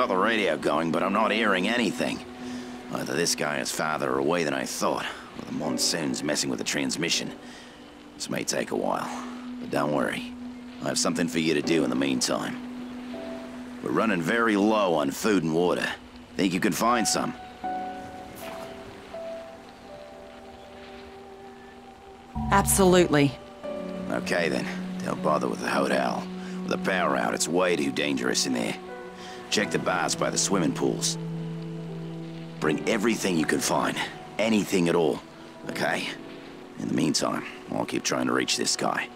Got the radio going, but I'm not hearing anything. Either this guy is farther away than I thought, or the monsoon's messing with the transmission. This may take a while, but don't worry. I have something for you to do in the meantime. We're running very low on food and water. Think you can find some? Absolutely. Okay then. Don't bother with the hotel. With the power out, it's way too dangerous in there. Check the bars by the swimming pools. Bring everything you can find. Anything at all. Okay? In the meantime, I'll keep trying to reach this guy.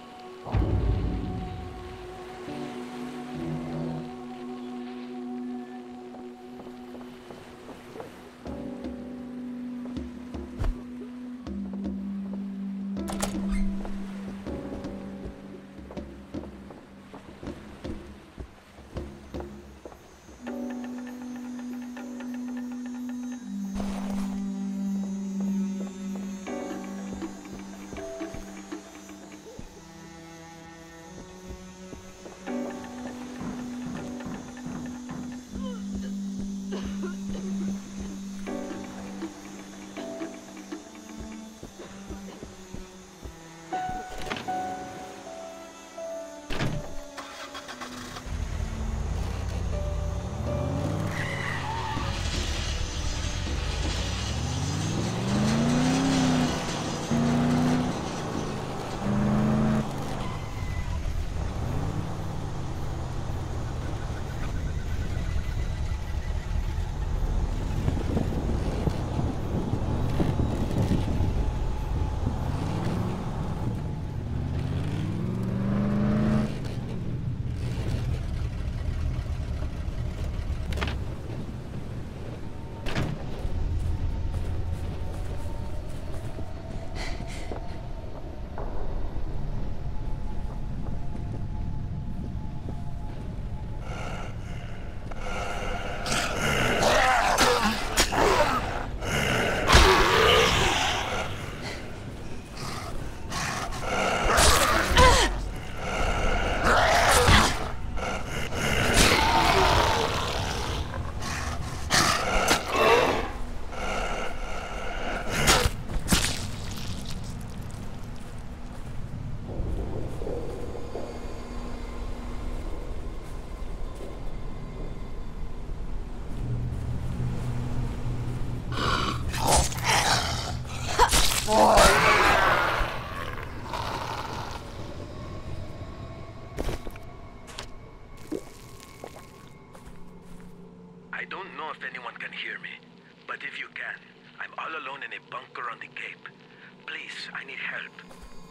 I need help.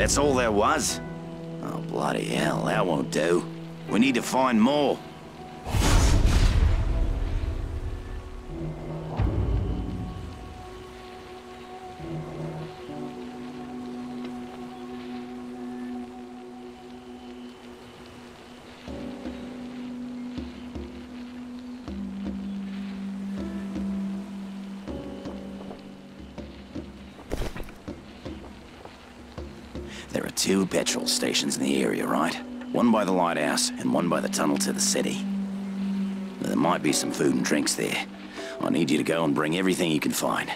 That's all there was? Oh, bloody hell, that won't do. We need to find more. There are two petrol stations in the area, right? One by the lighthouse and one by the tunnel to the city. There might be some food and drinks there. I need you to go and bring everything you can find.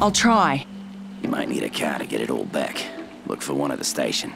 I'll try. You might need a car to get it all back. Look for one at the station.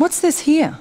What's this here?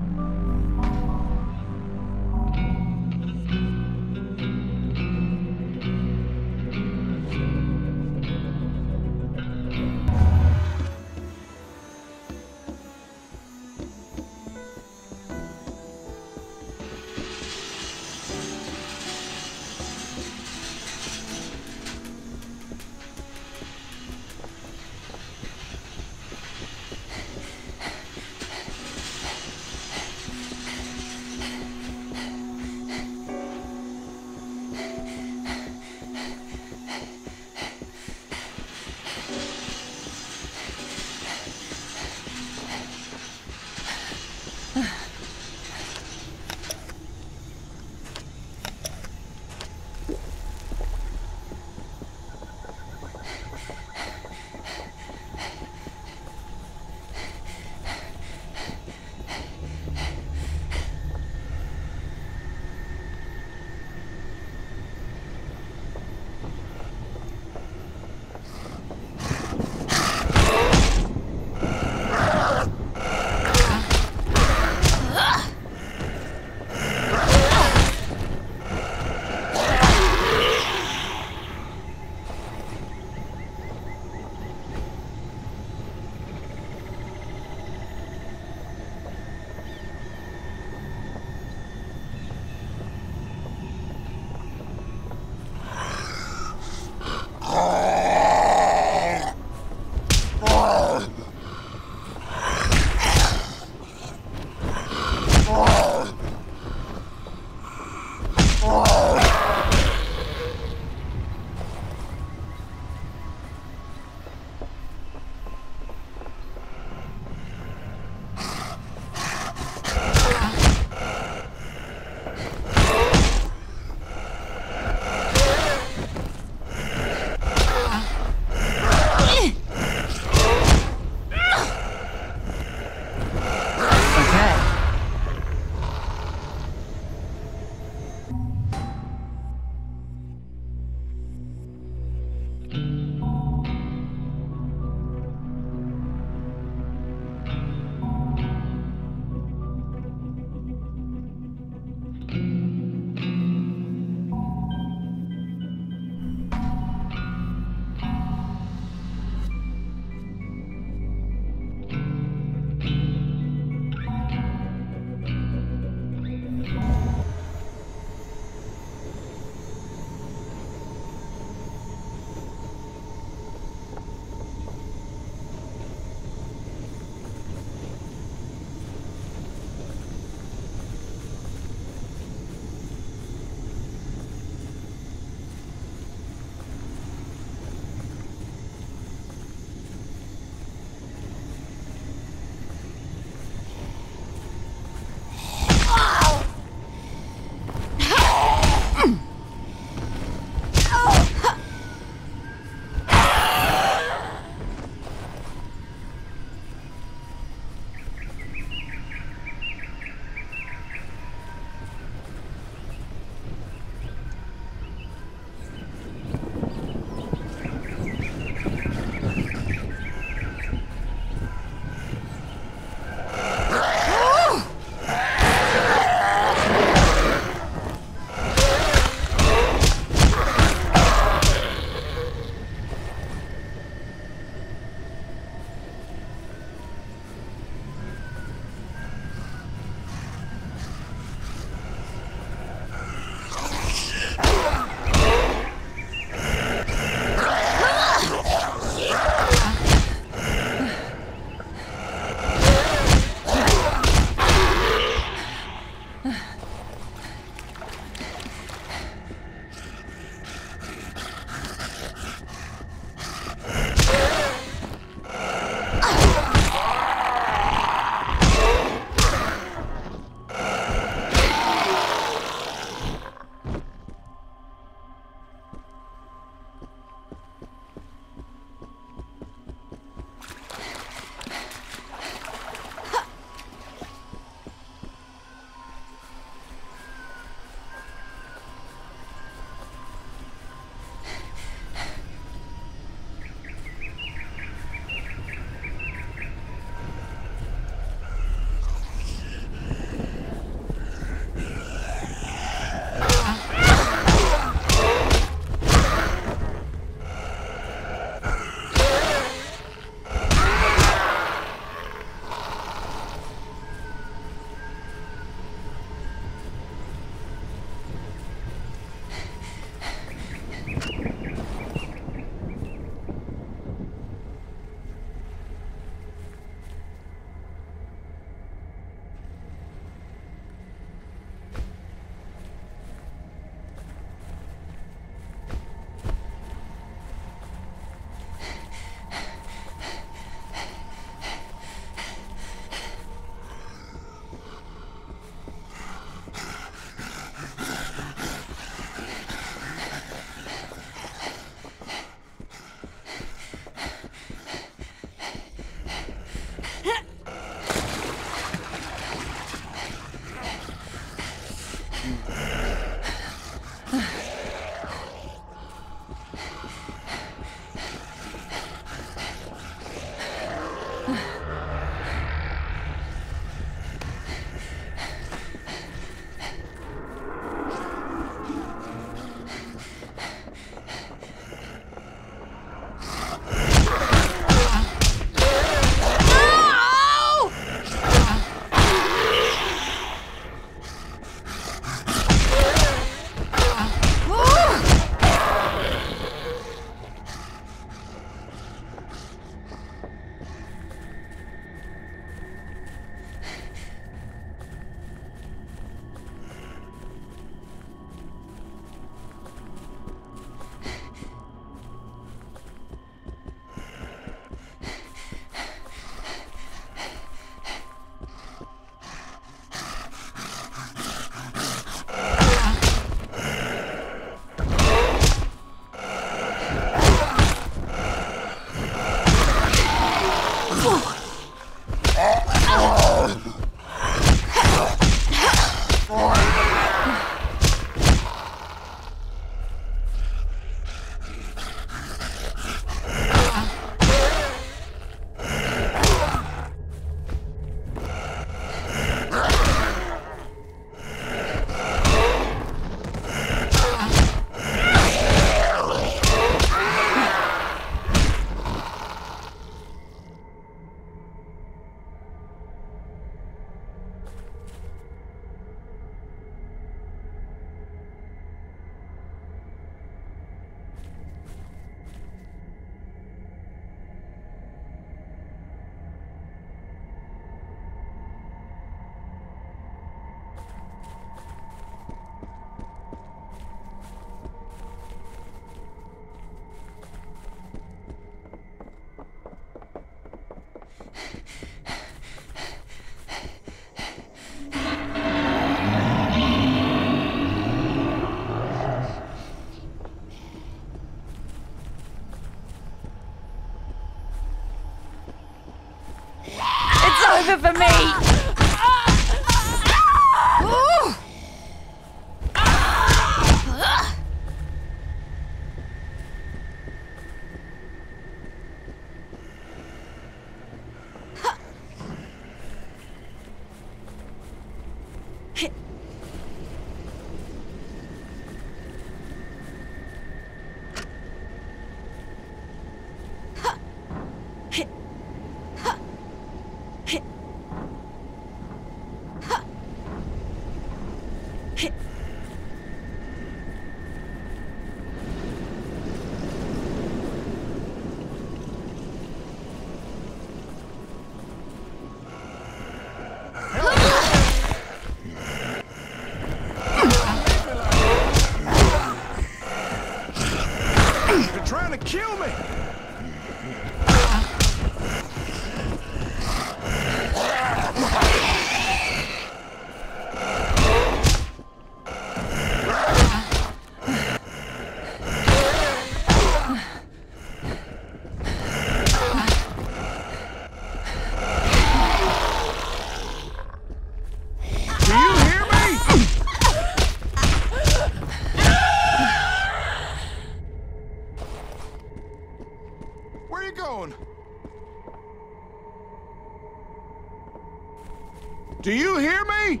Do you hear me?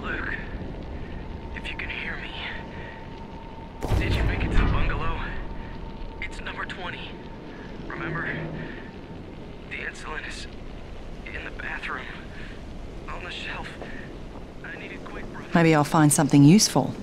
Luke, if you can hear me, did you make it to the bungalow? It's number 20. Remember? The insulin is in the bathroom, on the shelf. I need it quick, brother. Maybe I'll find something useful.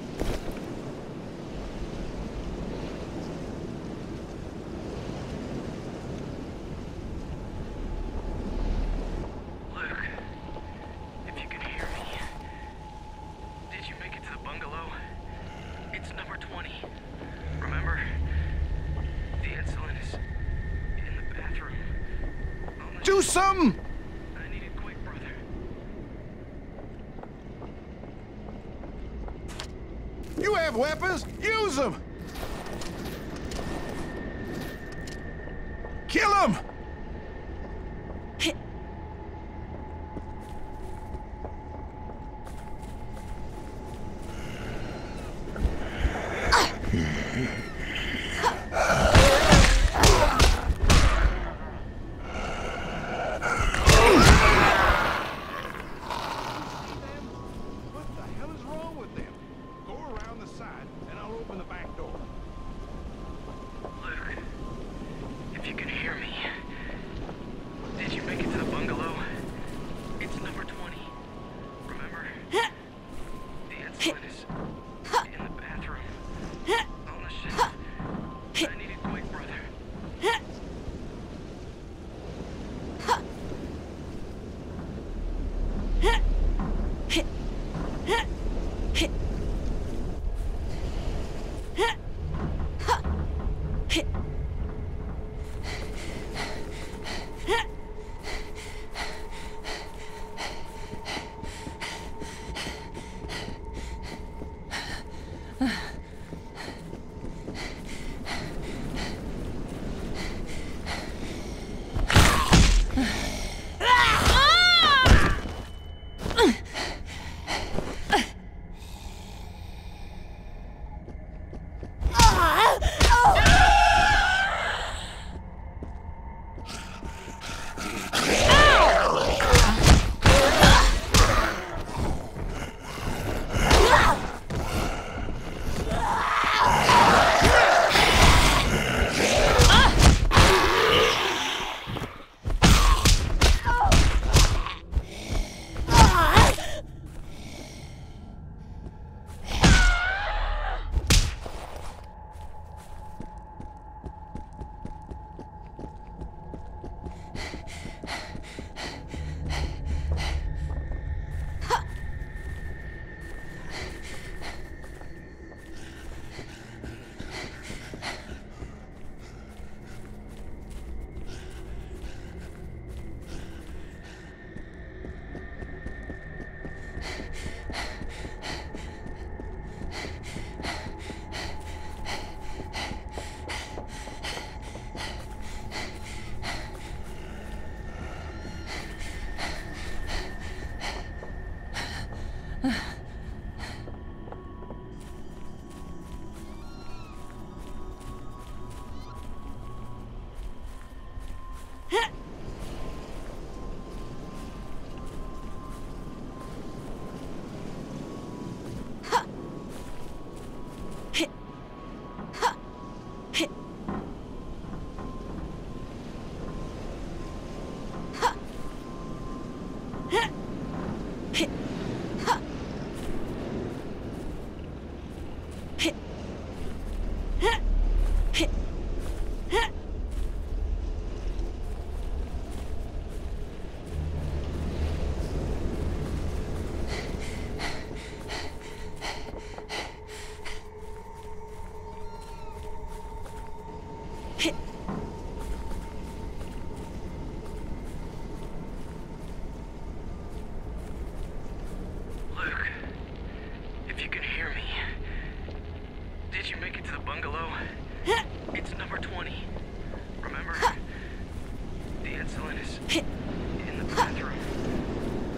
In the bathroom.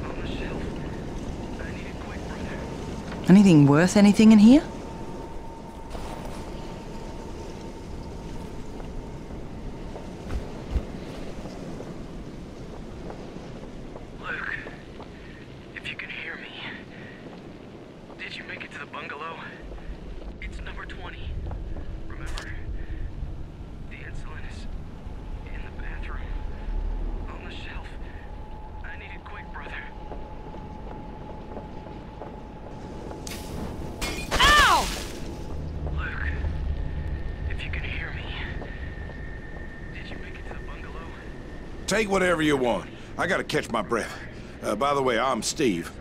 On the shelf. I need quick, brother. Anything worth anything in here? Take whatever you want. I gotta catch my breath. Uh, by the way, I'm Steve.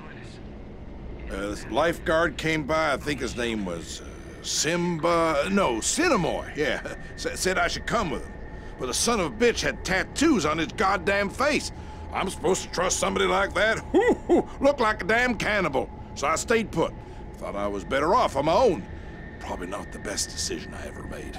Uh, lifeguard came by. I think his name was uh, Simba. No, Sinamoi. Yeah, S- said I should come with him. But the son of a bitch had tattoos on his goddamn face. I'm supposed to trust somebody like that? Hoo hoo! Look like a damn cannibal. So I stayed put. Thought I was better off on my own. Probably not the best decision I ever made.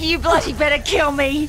you bloody better kill me.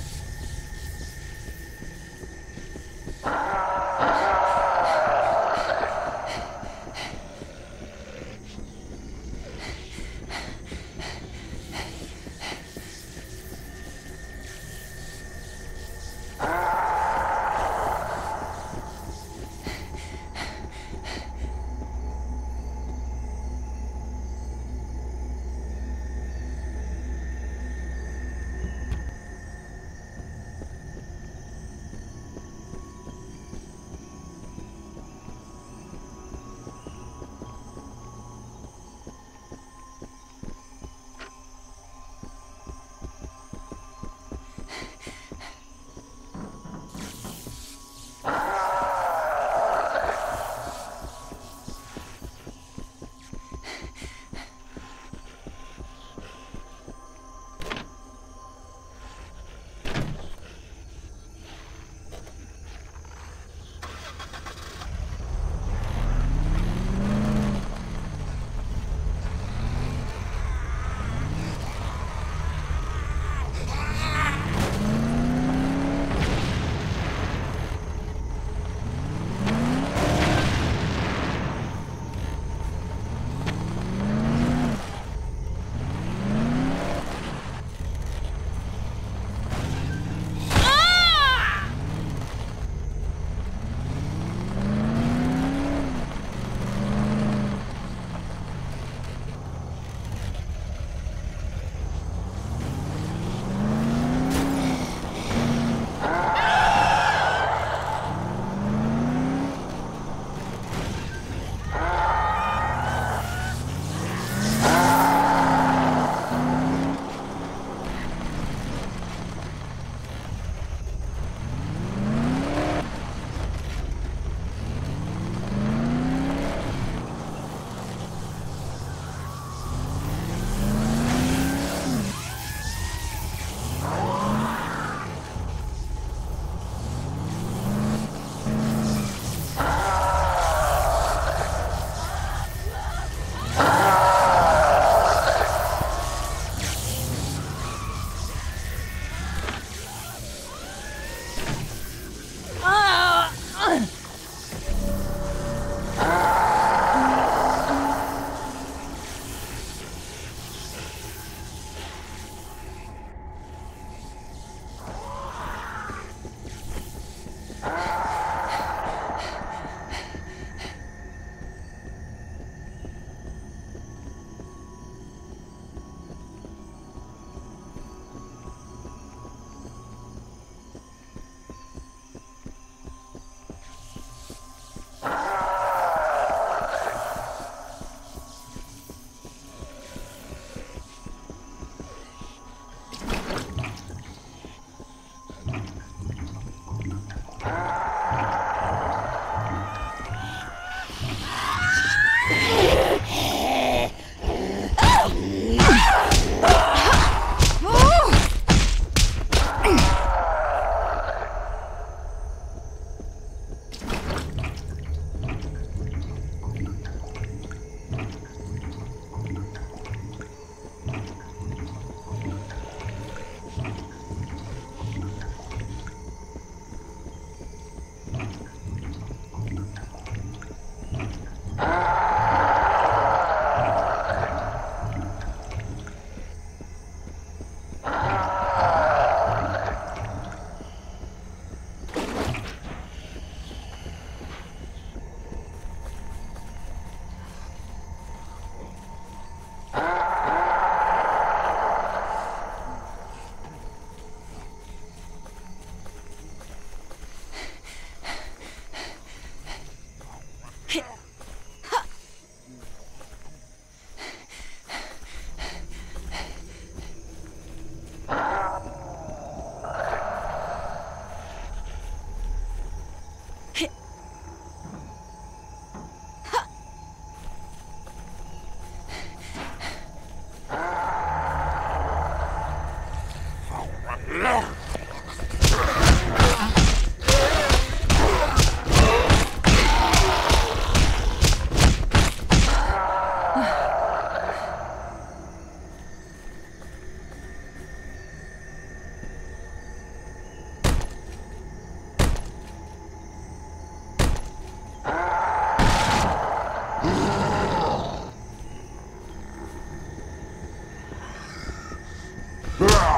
Rawr!